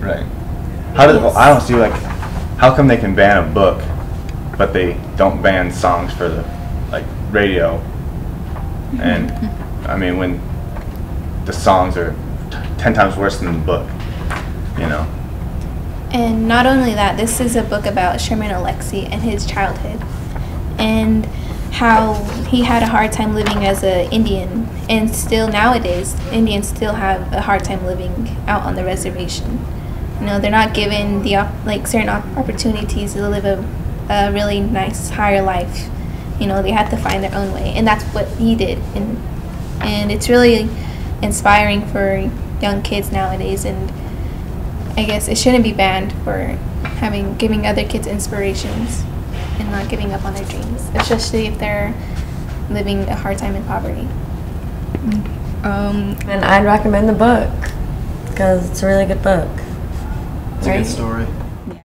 banning the book. Right. How does well, I don't see like how come they can ban a book, but they don't ban songs for the like radio, and I mean when the songs are t- ten times worse than the book, you know. And not only that, this is a book about Sherman Alexie and his childhood, and how he had a hard time living as an Indian, and still nowadays Indians still have a hard time living out on the reservation. You know, they're not given the op- like certain op- opportunities to live a, a really nice higher life. You know, they had to find their own way, and that's what he did, and and it's really inspiring for young kids nowadays and I guess it shouldn't be banned for having giving other kids inspirations and not giving up on their dreams, especially if they're living a hard time in poverty. Um, And I'd recommend the book because it's a really good book. It's a good story.